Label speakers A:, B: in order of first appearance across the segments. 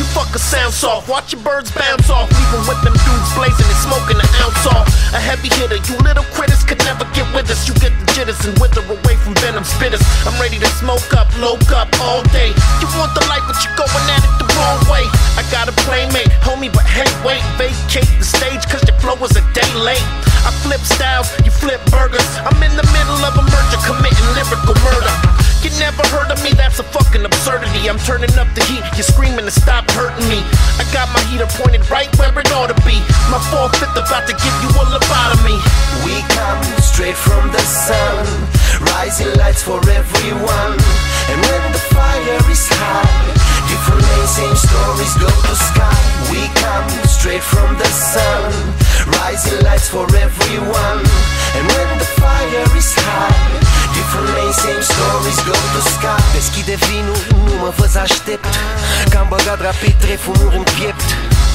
A: You fuck a sound soft, watch your birds bounce off. Even with them dudes blazing and smoking an ounce off. A heavy hitter, you little critters could never get with us. You get the jitters and wither away from venom spitters. I'm ready to smoke up, loke up all day. You want the life, but you're going at it the wrong way. I got a playmate, homie, but hey, wait, vacate the stage, cause your flow was a day late. I flip styles, you flip burgers. I'm in the middle of a merger, committing lyrical murder. You never heard of me, that's a fucking absurdity. I'm turning up the heat, you're screaming to stop hurting me. I got my heater pointed right where it ought to be. My four fifth about to give you a lobotomy.
B: We come straight from the sun, rising lights for everyone. And when the fire is high, different names, same stories go vinul, nu mă vă să aștept. Că am băgat rapid trei fumuri în piept.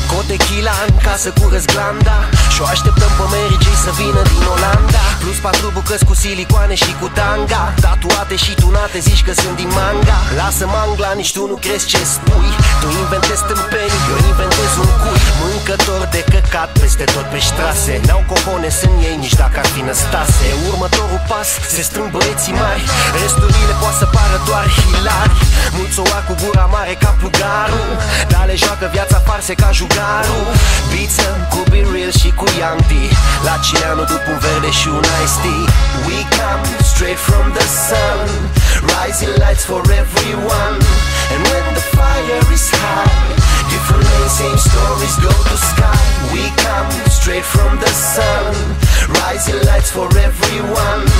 B: Cu o tequila în casă curăț glanda Și o așteptăm pe Mary J să vină din Olanda. Plus patru bucăți cu silicoane și cu tanga. Tatuate și tunate zici că sunt din manga. Lasă mangla, nici tu nu crezi ce spui. Tu inventezi tâmpeni, de căcat peste tot pe ștrase. N-au cohone în ei nici dacă ar fi năstase. Următorul pas, se strâng băieții mari. Resturile poate să pară doar hilari. Mulți o cu gura mare ca plugarul Dar le joacă viața farse ca jugarul Biță cu Be Real și cu Young D. La Cineanu după un verde și un iced tea. We come straight from the sun. Rising lights for everyone. And when the fire is high Different names, same stories go to sky We come straight from the sun. Rising lights for everyone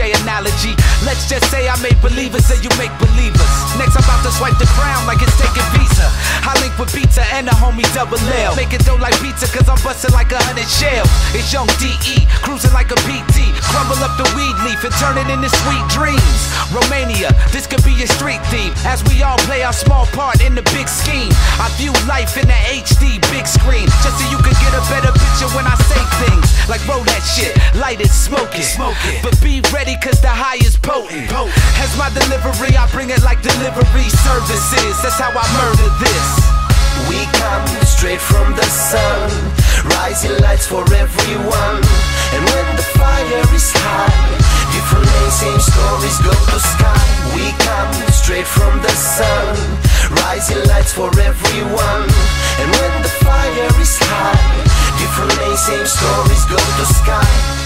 C: cliche analogy. Let's just say I make believers and you make believers. Next, I'm about to swipe the crown like it's taking visa. I link with Bitza and the homie double L. Make it dough like pizza, cause I'm busting like a hundred shells. It's young DE, cruising like a PT. Crumble up the weed leaf and turn it into sweet dreams. Romania, this could be your street theme. As we all play our small part in the big scheme. I view life in the HD big screen. Just so you can get a better picture when I say things. Like roll that shit, light it, smoke it.
D: Smoke it.
C: But be ready cause the high is potent.
D: Potent.
C: As my delivery, I bring it like delivery services. That's how I murder this.
B: We come straight from the sun Rising lights for everyone And when the fire is high Different names, same stories go to sky We come straight from the sun Rising lights for everyone And when the fire is high Different names, same stories go to sky